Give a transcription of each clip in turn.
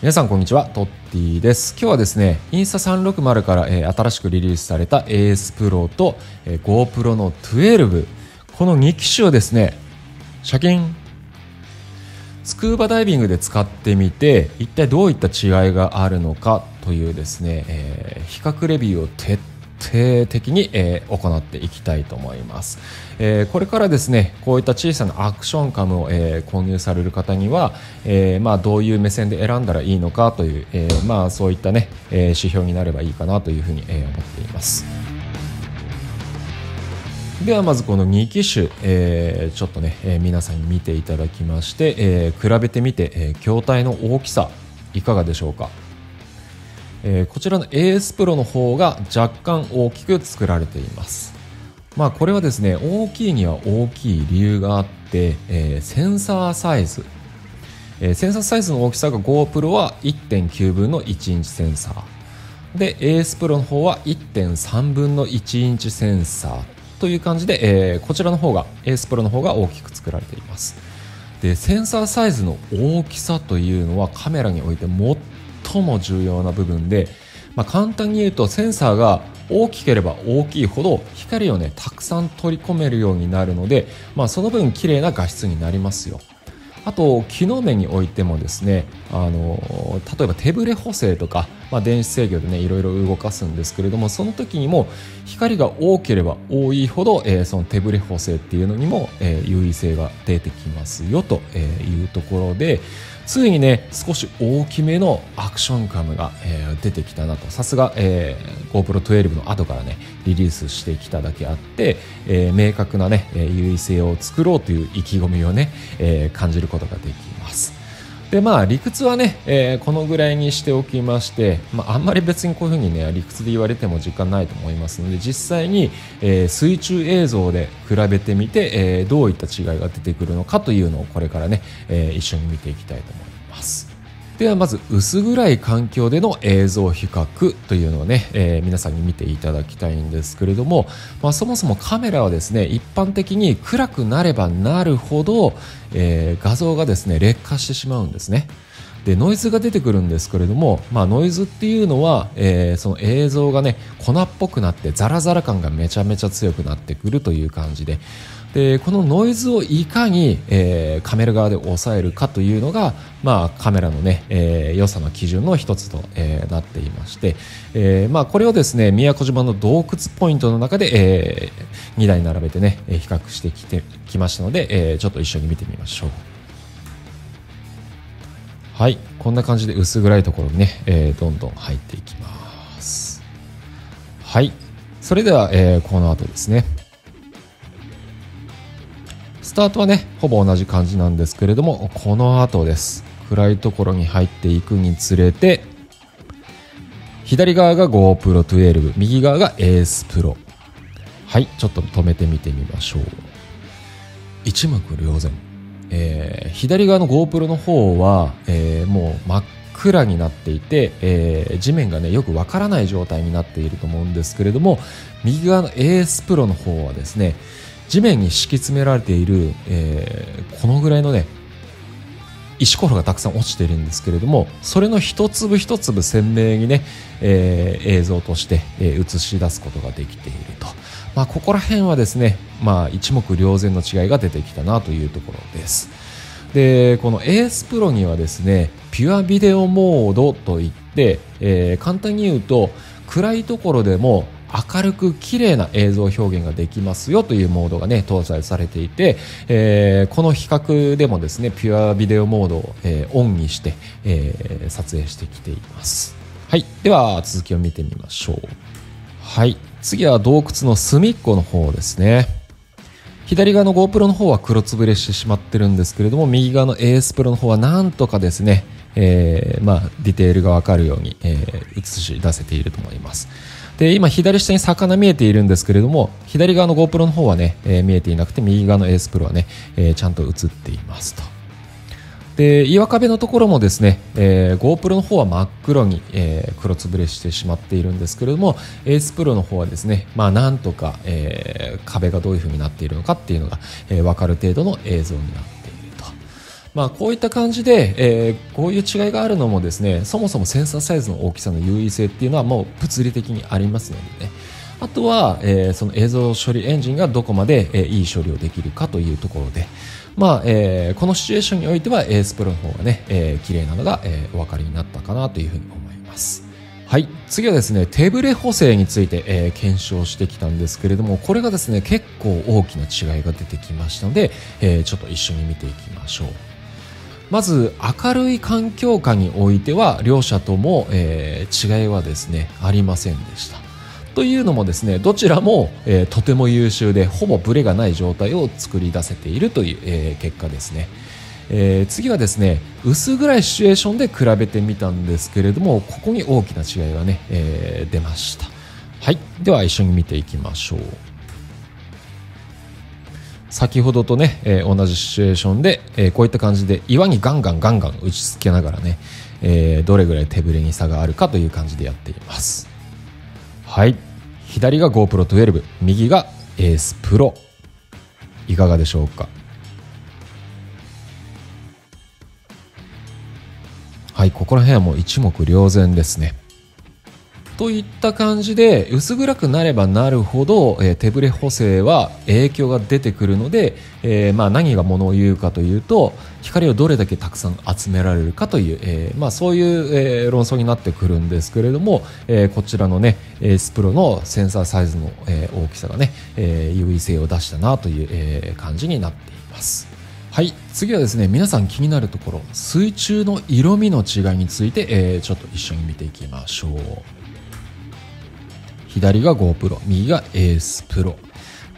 皆さんこんにちは。トッティです。今日はですねインスタ360から、えー、新しくリリースされた AS Pro と、えー、GoPro の12この2機種をですね車検スクーバダイビングで使ってみて一体どういった違いがあるのかというですね、えー、比較レビューを徹底底的に、えー、行っていきたいと思います、えー、これからですねこういった小さなアクションカムを、えー、購入される方には、えまあ、どういう目線で選んだらいいのかという、えまあ、そういったね、え指標になればいいかなというふうに、え思っています。ではまずこの2機種、えー、ちょっとね、え、皆さんに見ていただきまして、え、比べてみて、え、筐体の大きさいかがでしょうか？えー、こちらの AS Pro の方が若干大きく作られています。まあこれはですね大きいには大きい理由があって、えー、センサーサイズ、えー、センサーサイズの大きさが GoPro は1.9分の1インチセンサー。で AS Pro の方は1.3分の1インチセンサーという感じで、えー、こちらの方が AS Pro の方が大きく作られています。でセンサーサイズの大きさというのはカメラにおいて最も重要な部分で、まあ、簡単に言うとセンサーが大きければ大きいほど光をねたくさん取り込めるようになるので、まあ、その分綺麗な画質になりますよ。あと機能面においてもですねあの例えば手ブレ補正とか、まあ、電子制御でねいろいろ動かすんですけれどもその時にも光が多ければ多いほど、えー、その手ブレ補正っていうのにも、えー、優位性が出てきますよというところでついにね少し大きめのアクションカムが、えー、出てきたなと。さすが、えー、GoPro12 の後からねリリースしてきただけあって、えー、明確なね優位性を作ろうという意気込みをね、えー、感じることができます。でまあ理屈はね、えー、このぐらいにしておきまして、まあ、あんまり別にこういうふうにね理屈で言われても時間ないと思いますので実際に、えー、水中映像で比べてみて、えー、どういった違いが出てくるのかというのをこれからね、え、一緒に見ていきたいと思います。ではまず薄暗い環境での映像比較というのをね、えー、皆さんに見ていただきたいんですけれども、まあ、そもそもカメラはですね一般的に暗くなればなるほど、えー、画像がですね劣化してしまうんですね。でノイズが出てくるんですけれども、まあ、ノイズっていうのは、えー、その映像がね粉っぽくなってザラザラ感がめちゃめちゃ強くなってくるという感じで。でこのノイズをいかに、えー、カメラ側で抑えるかというのが、まあ、カメラのね、えー、良さの基準の一つと、えー、なっていまして、えーまあ、これをですね宮古島の洞窟ポイントの中で、えー、2台並べてね比較してきてきましたので、えー、ちょっと一緒に見てみましょう。はい。こんな感じで薄暗いところにね、えー、どんどん入っていきます。はい。それでは、えー、この後ですね。スタートはねほぼ同じ感じなんですけれどもこの後です。暗いところに入っていくにつれて左側が GoPro12 右側が AS Pro はい。ちょっと止めてみてみましょう。一目瞭然、えー、左側の GoPro の方は、えー、もう真っ暗になっていて、えー、地面がねよくわからない状態になっていると思うんですけれども右側の AS Pro の方はですね地面に敷き詰められている、えー、このぐらいのね石ころがたくさん落ちているんですけれどもそれの一粒一粒鮮明にね、えー、映像として、えー、映し出すことができていると、まあ、ここら辺はですね、まあ、一目瞭然の違いが出てきたなというところです。でこの AS Pro にはですねピュアビデオモードといって、えー、簡単に言うと暗いところでも明るく綺麗な映像表現ができますよというモードがね搭載されていて、えー、この比較でもですねピュアビデオモードを、えー、オンにして、えー、撮影してきています。はい。では続きを見てみましょう。はい。次は洞窟の隅っこの方ですね。左側の GoPro の方は黒つぶれしてしまってるんですけれども右側の AS Pro の方はなんとかですね、えー、まあ、ディテールが分かるように、えー、映し出せていると思います。で今左下に魚見えているんですけれども左側の GoPro の方はね、えー、見えていなくて右側の AS Pro はね、え、ちゃんと映っていますと。で岩壁のところもですね、えー、GoPro の方は真っ黒に、えー、黒つぶれしてしまっているんですけれども AS Pro の方はですねまあなんとか、えー、壁がどういう風になっているのかっていうのが、えー、分かる程度の映像になっていると。まあ、こういった感じで、えー、こういう違いがあるのもですねそもそもセンサーサイズの大きさの優位性っていうのはもう物理的にありますのでね。あとは、えー、その映像処理エンジンがどこまで、えー、いい処理をできるかというところで、まあえー、このシチュエーションにおいては AS プロの方がね、えー、綺麗なのが、えー、お分かりになったかなというふうに思います。はい、次はですね手ブレ補正について、えー、検証してきたんですけれどもこれがですね結構大きな違いが出てきましたので、えー、ちょっと一緒に見ていきましょう。まず明るい環境下においては両者とも、えー、違いはですねありませんでした。というのもですねどちらも、えー、とても優秀でほぼブレがない状態を作り出せているという、えー、結果ですね。えー、次はですね薄暗いシチュエーションで比べてみたんですけれどもここに大きな違いがね、え、出ました。はい。では一緒に見ていきましょう。先ほどとね、え、同じシチュエーションで、え、こういった感じで岩にガンガンガンガン打ちつけながらね、え、どれぐらい手ぶれに差があるかという感じでやっています。はい。左が GoPro12 右が ACE Pro いかがでしょうか？はいここら辺はもう一目瞭然ですね。といった感じで薄暗くなればなるほど、えー、手ぶれ補正は影響が出てくるので、えー、まあ、何がものを言うかというと光をどれだけたくさん集められるかという、えー、まあ、そういう、え論争になってくるんですけれども、えこちらのねエースプロのセンサーサイズの、え大きさがね、え優位性を出したなという、え感じになっています。はい次はですね皆さん気になるところ水中の色味の違いについて、え、ちょっと一緒に見ていきましょう左が GoPro 右が ACE Pro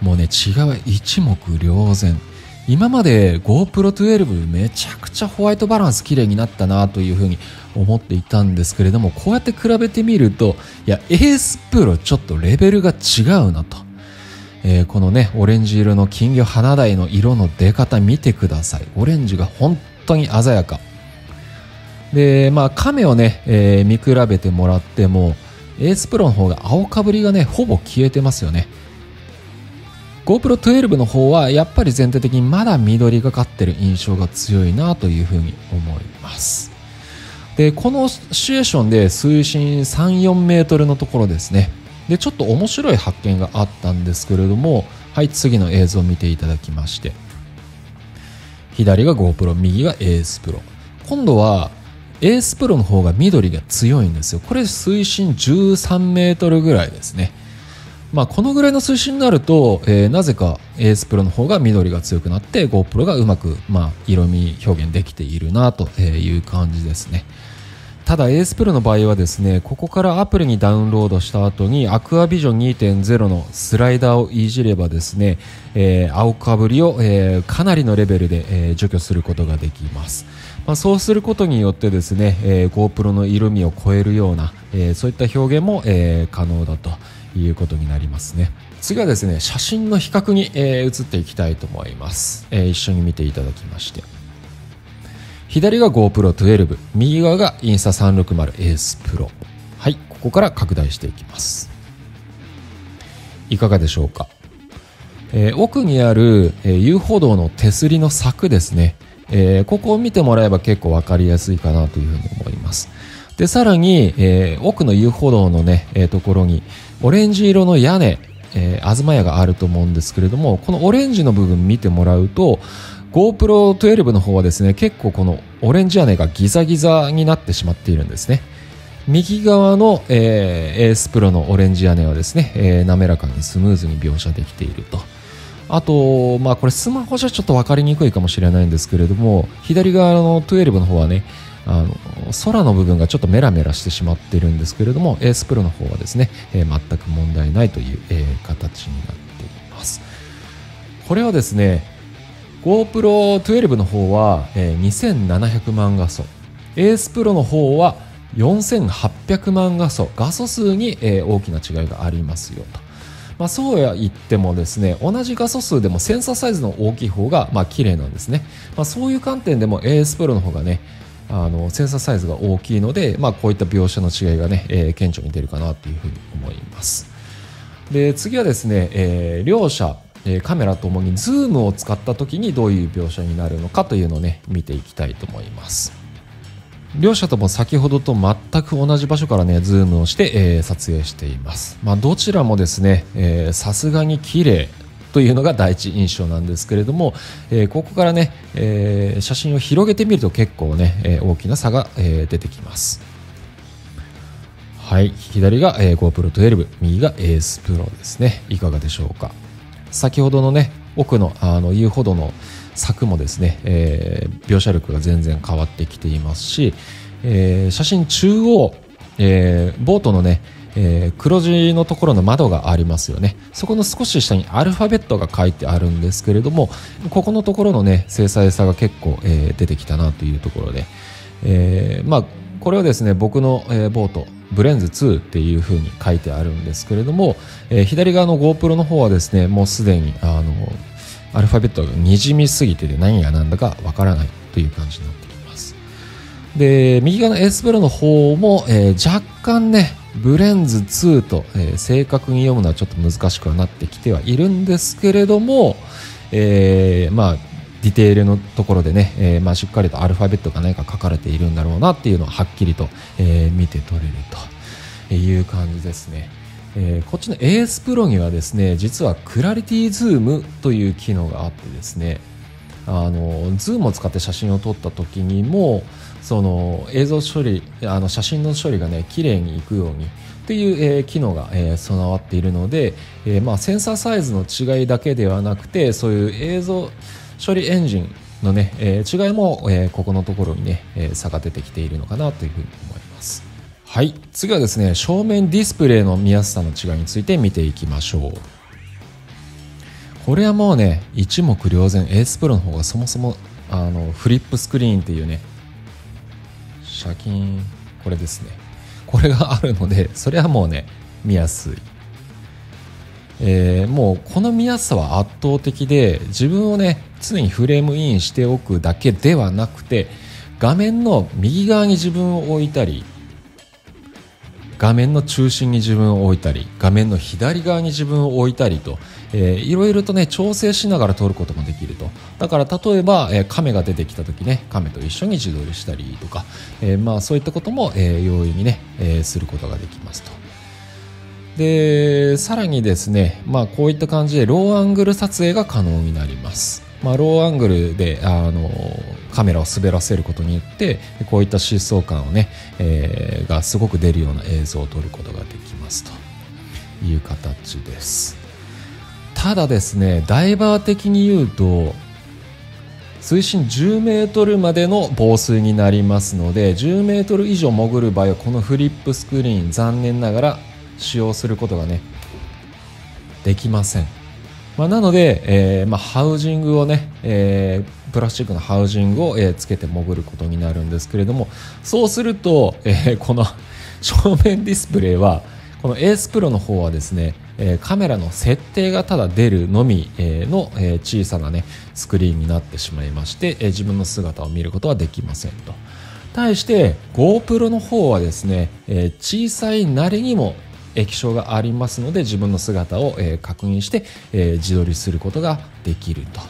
もうね違い一目瞭然。今まで GoPro12 めちゃくちゃホワイトバランス綺麗になったなというふうに思っていたんですけれどもこうやって比べてみるといや ACE Pro ちょっとレベルが違うなと。えー、このねオレンジ色の金魚花鯛の色の出方見てください。オレンジが本当に鮮やか。でまあ亀をね、えー、見比べてもらってもエースプロの方が青かぶりがねほぼ消えてますよね。GoPro12 の方はやっぱり全体的にまだ緑がかってる印象が強いなというふうに思います。でこのシチュエーションで水深34メートルのところですね。でちょっと面白い発見があったんですけれどもはい次の映像を見ていただきまして。左が GoPro 右が AS Pro 今度は AS Pro の方が緑が強いんですよこれ水深13メートルぐらいですねまあ、このぐらいの水深になると、えー、なぜか AS Pro の方が緑が強くなって GoPro がうまく、まあ、色味表現できているなという感じですね。ただ AS プロの場合はですねここからアプリにダウンロードした後にアクアビジョン2.0のスライダーをいじればですね、えー、青かぶりを、えー、かなりのレベルで、えー、除去することができます。まあ、そうすることによってですね、えー、GoPro の色味を超えるような、えー、そういった表現も、えー、可能だということになりますね。次はですね写真の比較に、えー、移っていきたいと思います、えー、一緒に見ていただきまして。左が GoPro12 右側がインスタ360 ACE Pro はいここから拡大していきます。いかがでしょうか、えー、奥にある、えー、遊歩道の手すりの柵ですね、えー、ここを見てもらえば結構分かりやすいかなというふうに思います。でさらに、えー、奥の遊歩道のね、えー、ところにオレンジ色の屋根えー、東屋があると思うんですけれどもこのオレンジの部分見てもらうと GoPro12 の方はですね結構このオレンジ屋根がギザギザになってしまっているんですね。右側の、えー、エースプロのオレンジ屋根はですね、えー、滑らかにスムーズに描写できていると。あと、まあ、これスマホじゃちょっと分かりにくいかもしれないんですけれども左側の12の方はねあの空の部分がちょっとメラメラしてしまっているんですけれどもエースプロの方はですね、えー、全く問題ないという、えー、形になっています。これはですね GoPro12 の方は、えー、2700万画素。AS Pro の方は4800万画素。画素数に、えー、大きな違いがありますよと、まあ、そうは言ってもですね同じ画素数でもセンサーサイズの大きい方がまあ綺麗なんですね、まあ、そういう観点でも Ace Pro の方がねあのセンサーサイズが大きいので、まあ、こういった描写の違いがね、えー、顕著に出るかなというふうに思います。で次はですね、えー、両者カメラともにズームを使った時にどういう描写になるのかというのをね見ていきたいと思います。両者とも先ほどと全く同じ場所からねズームをして、えー撮影しています、まあ、どちらもですねさすがに綺麗というのが第一印象なんですけれども、えーここからね、えー写真を広げてみると結構ね、えー大きな差が、えー出てきます。はい左が、えー GoPro12 右が AS Pro ですね。いかがでしょうか。先ほどのね奥のあの遊歩道の柵もですね、えー描写力が全然変わってきていますし、えー写真中央、えーボートのね、え黒字のところの窓がありますよね。そこの少し下にアルファベットが書いてあるんですけれどもここのところのね精細さが結構、え出てきたなというところで、えまあこれはですね僕の、えボートブレンズ2っていう風に書いてあるんですけれども、えー左側の GoPro の方はですねもうすでにあのアルファベットがにじみすぎてて何が何だかわからないという感じになってきますで右側の S プロの方も、えー若干ねブレンズ2と、えー正確に読むのはちょっと難しくはなってきてはいるんですけれども、えーまあディテールのところでね、えーまあ、しっかりとアルファベットが何か書かれているんだろうなっていうのははっきりと、えー見て取れるという感じですね。えーこっちの AS プロにはですね実はクラリティズームという機能があってですねあのズームを使って写真を撮った時にもその映像処理あの写真の処理がね綺麗にいくようにっていう、えー機能が、えー備わっているので、えーまあ、センサーサイズの違いだけではなくてそういう映像処理エンジンのね、えー違いも、えーここのところにね、えー差が出てきているのかなというふうに思います。はい。次はですね正面ディスプレイの見やすさの違いについて見ていきましょう。これはもうね一目瞭然 AS プロの方がそもそもあのフリップスクリーンっていうねシャキンこれですね。これがあるのでそれはもうね見やすい。えーもうこの見やすさは圧倒的で自分をね常にフレームインしておくだけではなくて画面の右側に自分を置いたり画面の中心に自分を置いたり画面の左側に自分を置いたりと、えーいろいろとね調整しながら撮ることもできるとだから例えば、えー亀が出てきた時ね亀と一緒に自撮りしたりとか、えーまあそういったことも、えー容易にね、えーすることができますと。でさらにですね、まあ、こういった感じでローアングル撮影が可能になります、まあ、ローアングルであのカメラを滑らせることによってこういった疾走感をね、えーがすごく出るような映像を撮ることができますと。いう形です。ただですねダイバー的に言うと水深10メートルまでの防水になりますので10メートル以上潜る場合はこのフリップスクリーン残念ながら使用することがねできません、まあ、なので、えーまあ、ハウジングをね、えープラスチックのハウジングを、えーつけて潜ることになるんですけれどもそうすると、えーこの 正面ディスプレイはこの AS プロの方はですね、えーカメラの設定がただ出るのみ、えーの、えー小さなねスクリーンになってしまいまして、えー自分の姿を見ることはできませんと。対して GoPro の方はですね、えー小さいなりにも液晶がありますので自分の姿を、え確認して、え自撮りすることができると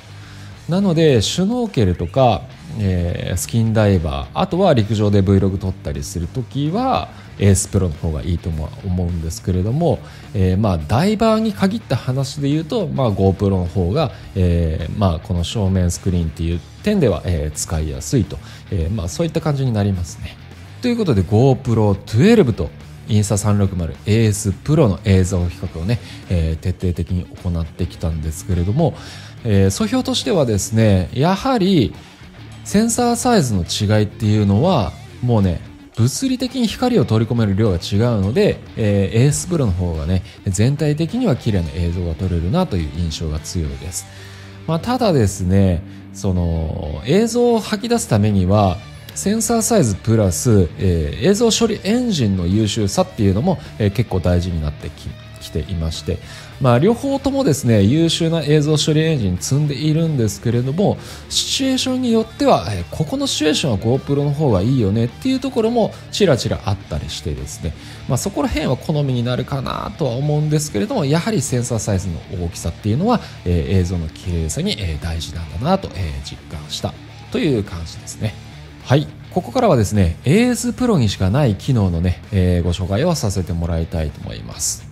なのでシュノーケルとか、えスキンダイバーあとは陸上で Vlog 撮ったりするときはエースプロの方がいいとも思うんですけれども、えーまあ、ダイバーに限った話で言うと、まあ、GoPro の方が、えーまあ、この正面スクリーンっていう点では、えー使いやすいと、えーまあ、そういった感じになりますね。ということで GoPro12 とインスタ 360AS プロの映像比較をね、えー徹底的に行ってきたんですけれども、えー、素評としてはですねやはりセンサーサイズの違いっていうのはもうね物理的に光を取り込める量が違うので、えー、AS プロの方がね全体的には綺麗な映像が撮れるなという印象が強いです、まあ、ただですねその映像を吐き出すためにはセンサーサイズプラス、えー映像処理エンジンの優秀さっていうのも、えー結構大事になってききていまして、まあ、両方ともですね優秀な映像処理エンジン積んでいるんですけれどもシチュエーションによっては、えここのシチュエーションは GoPro の方がいいよねっていうところもちらちらあったりしてですね、まあ、そこら辺は好みになるかなとは思うんですけれどもやはりセンサーサイズの大きさっていうのは、え映像の綺麗さに、え大事なんだなと、え実感したという感じですね。はい。ここからはですね AS Pro にしかない機能のね、えー、ご紹介をさせてもらいたいと思います。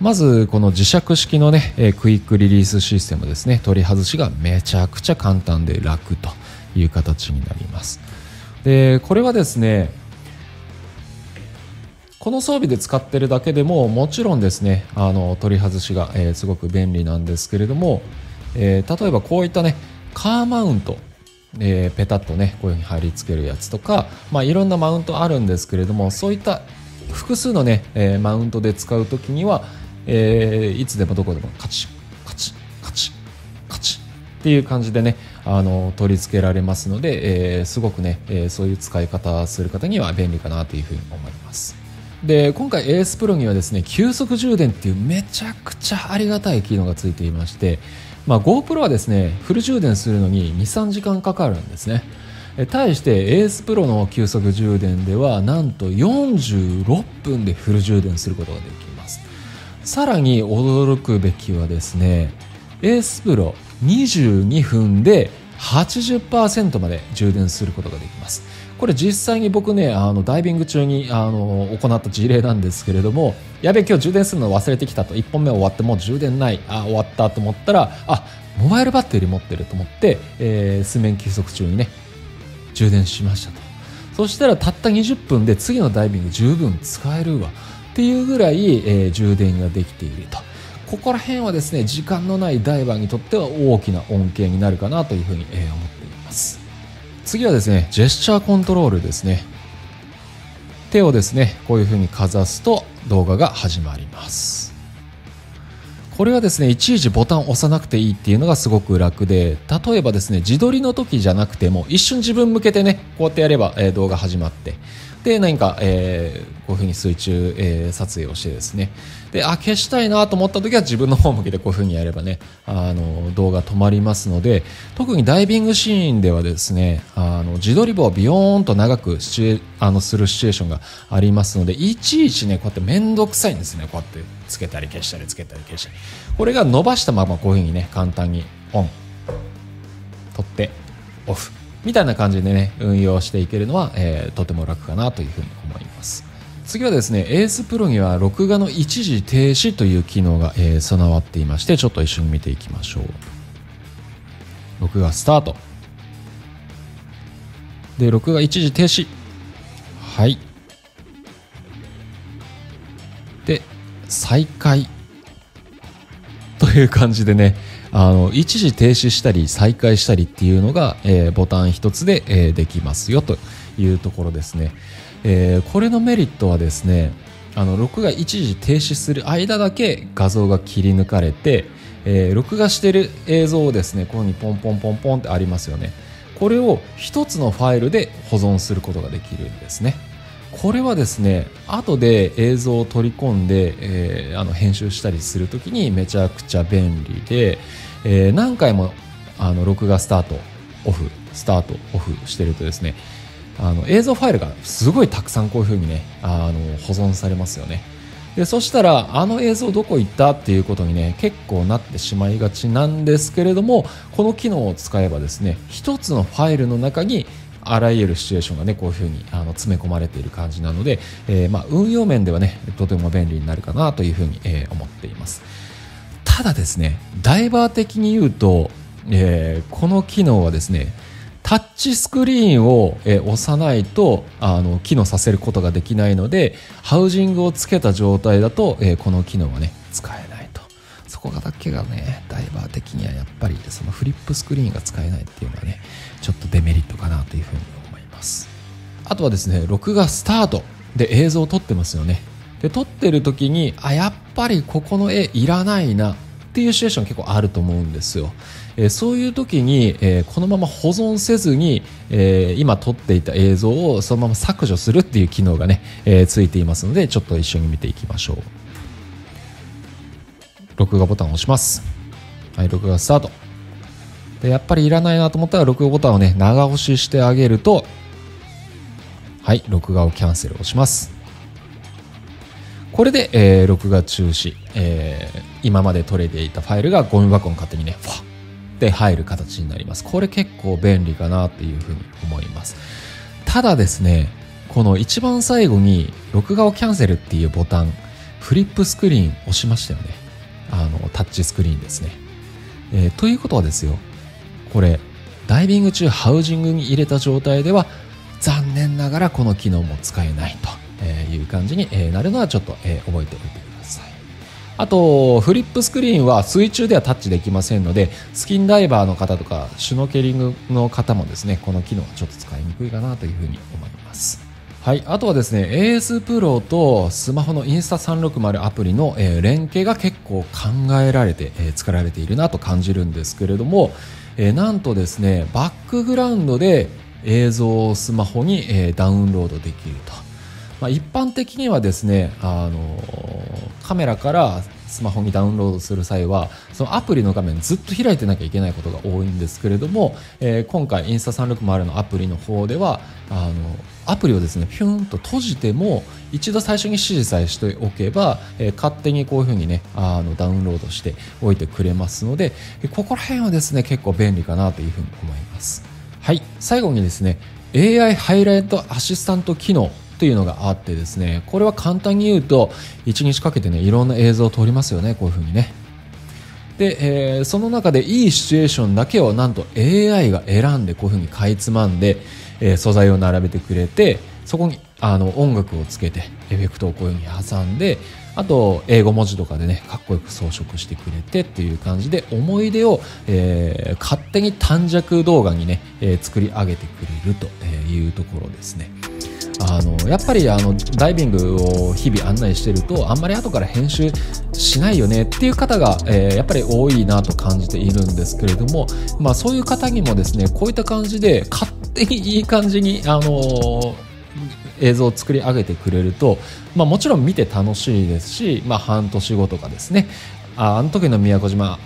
まずこの磁石式のね、えー、クイックリリースシステムですね。取り外しがめちゃくちゃ簡単で楽という形になります。でこれはですねこの装備で使ってるだけでももちろんですねあの取り外しが、えー、すごく便利なんですけれども、えー、例えばこういったねカーマウントえー、ペタッとねこういうふうに貼り付けるやつとか、まあ、いろんなマウントあるんですけれどもそういった複数のね、えー、マウントで使う時には、えー、いつでもどこでもカチカチカチカチっていう感じでねあの取り付けられますので、えー、すごくね、え、そういう使い方する方には便利かなというふうに思います。で今回 AS Pro にはですね急速充電っていうめちゃくちゃありがたい機能がついていましてまあ、GoPro はですねフル充電するのに23時間かかるんですね。対して AS Pro の急速充電ではなんと46分でフル充電することができます。さらに驚くべきはですね AS Pro 22分で80%まで充電することができます。これ実際に僕ねあのダイビング中にあの行った事例なんですけれどもやべえ今日充電するの忘れてきたと。1本目終わってもう充電ない。あ終わったと思ったらあモバイルバッテリー持ってると思って、えー、水面計測中にね充電しましたと。そしたらたった20分で次のダイビング十分使えるわ。っていうぐらい、えー、充電ができていると。ここら辺はですね時間のないダイバーにとっては大きな恩恵になるかなというふうに、えー、思っています。次はですねジェスチャーコントロールですね。手をですねこういうふうにかざすと動画が始まります。これはですねいちいちボタンを押さなくていいっていうのがすごく楽で例えばですね自撮りの時じゃなくても一瞬自分向けてねこうやってやれば、え、動画始まってで何か、えー、こういうふうに水中、えー、撮影をしてですね。であ消したいなと思った時は自分の方向けてこういうふうにやればねあの動画止まりますので特にダイビングシーンではですねあの自撮り棒をビヨーンと長くシチュエあのするシチュエーションがありますのでいちいちねこうやって面倒くさいんですね。こうやってつけたり消したりつけたり消したり。これが伸ばしたままこういうふうにね簡単にオン。取ってオフ。みたいな感じでね運用していけるのは、えー、とても楽かなというふうに思います。次はですね AS Pro には録画の一時停止という機能が、えー、備わっていましてちょっと一緒に見ていきましょう。録画スタート。で録画一時停止。はい。で再開。という感じでねあの一時停止したり再開したりっていうのが、えー、ボタン一つで、えー、できますよというところですね、えー、これのメリットはですねあの録画一時停止する間だけ画像が切り抜かれて、え、録画してる映像をですねここにポンポンポンポンってありますよね。これを一つのファイルで保存することができるんですね。これはですね後で映像を取り込んで、えー、あの編集したりするときにめちゃくちゃ便利で、えー、何回もあの録画スタートオフスタートオフしてるとですねあの映像ファイルがすごいたくさんこういう風にねあの保存されますよね。でそしたらあの映像どこ行ったっていうことにね結構なってしまいがちなんですけれどもこの機能を使えばですね一つのファイルの中にあらゆるシチュエーションがねこういうふうにあの詰め込まれている感じなので、えー、まあ、運用面ではねとても便利になるかなというふうに、えー、思っています。ただですねダイバー的に言うと、えー、この機能はですねタッチスクリーンを、え押さないとあの機能させることができないのでハウジングをつけた状態だと、えこの機能はね使えないと。そこだけがねダイバー的にはやっぱりそのフリップスクリーンが使えないっていうのはねちょっとデメリットかなというふうに思います。あとはですね録画スタート。で映像を撮ってますよね。で撮ってる時にあやっぱりここの絵いらないな。っていうシチュエーション結構あると思うんですよ、えー、そういう時に、えー、このまま保存せずに、えー、今撮っていた映像をそのまま削除するっていう機能がね、えついていますのでちょっと一緒に見ていきましょう。録画ボタンを押します。はい録画スタート。でやっぱりいらないなと思ったら録画ボタンをね長押ししてあげるとはい録画をキャンセルをします。これで、えー、録画中止、えー、今まで取れていたファイルがゴミ箱に勝手にねファッで入る形になります。これ結構便利かなっていうふうに思います。ただですねこの一番最後に録画をキャンセルっていうボタンフリップスクリーン押しましたよね。あのタッチスクリーンですね、えー、ということはですよこれダイビング中ハウジングに入れた状態では残念ながらこの機能も使えないと。いう感じになるのはちょっと覚えておいてください。あとフリップスクリーンは水中ではタッチできませんのでスキンダイバーの方とかシュノケリングの方もですねこの機能はちょっと使いにくいかなというふうに思います。はい、あとはですね AS プロとスマホのインスタ360アプリの、え、連携が結構考えられて、え、作られているなと感じるんですけれども、え、なんとですねバックグラウンドで映像をスマホに、えダウンロードできると、まあ、一般的にはですねあのカメラからスマホにダウンロードする際はそのアプリの画面ずっと開いてなきゃいけないことが多いんですけれども、えー、今回インスタ360のアプリの方ではあのアプリをですねピューンと閉じても一度最初に指示さえしておけば、えー、勝手にこういうふうにねあのダウンロードしておいてくれますのでここら辺はですね結構便利かなというふうに思います。はい。最後にですね AI ハイライトアシスタント機能というのがあってですねこれは簡単に言うと1日かけてねいろんな映像を撮りますよねこういうふうにねで、えー、その中でいいシチュエーションだけをなんと AI が選んでこういうふうにかいつまんで、えー、素材を並べてくれてそこにあの音楽をつけてエフェクトをこういうふうに挟んであと英語文字とかでねかっこよく装飾してくれてっていう感じで思い出を、えー、勝手に短尺動画にね、えー、作り上げてくれるというところですね。あのやっぱりあのダイビングを日々案内してるとあんまり後から編集しないよねっていう方が、えー、やっぱり多いなと感じているんですけれども、まあ、そういう方にもですねこういった感じで勝手にいい感じに、あの、映像を作り上げてくれると、まあ、もちろん見て楽しいですし、まあ、半年後とかですねああの時の宮古島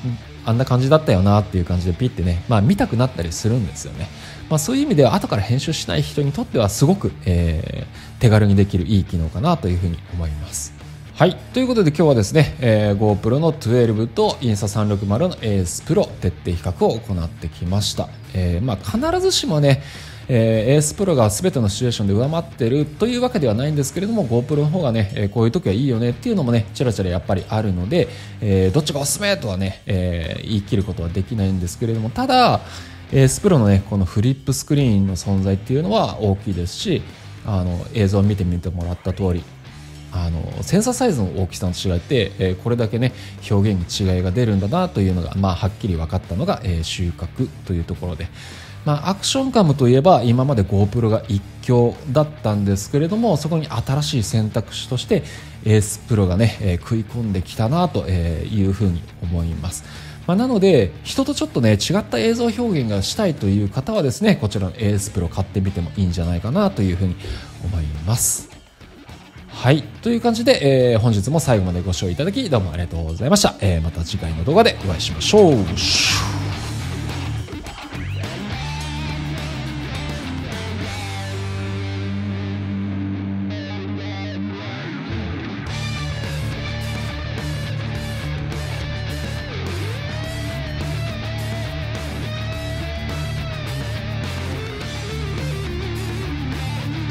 あんな感じだったよなっていう感じでピッてね、まあ、見たくなったりするんですよね。まあ、そういう意味では後から編集しない人にとってはすごく、えー、手軽にできるいい機能かなというふうに思います。はい。ということで今日はですね、えー、GoPro の12と Insta360 の AS Pro 徹底比較を行ってきました。えー、まあ必ずしもね、えー、AS Pro が全てのシチュエーションで上回ってるというわけではないんですけれども GoPro の方がね、えこういう時はいいよねっていうのもねちらちらやっぱりあるので、えー、どっちがおすすめとはね、えー、言い切ることはできないんですけれどもただエースプロのねこのフリップスクリーンの存在っていうのは大きいですしあの映像を見てみてもらった通りあのセンサーサイズの大きさの違いって、えー、これだけね表現に違いが出るんだなというのが、まあ、はっきり分かったのが、えー、収穫というところで、まあ、アクションカムといえば今まで GoPro が一強だったんですけれどもそこに新しい選択肢としてエースプロがね、えー、食い込んできたなというふうに思います。まあ、なので人とちょっとね違った映像表現がしたいという方はですねこちらの AS プロ買ってみてもいいんじゃないかなというふうに思います。はい。という感じで、えー、本日も最後までご視聴いただきどうもありがとうございました、えー、また次回の動画でお会いしましょう。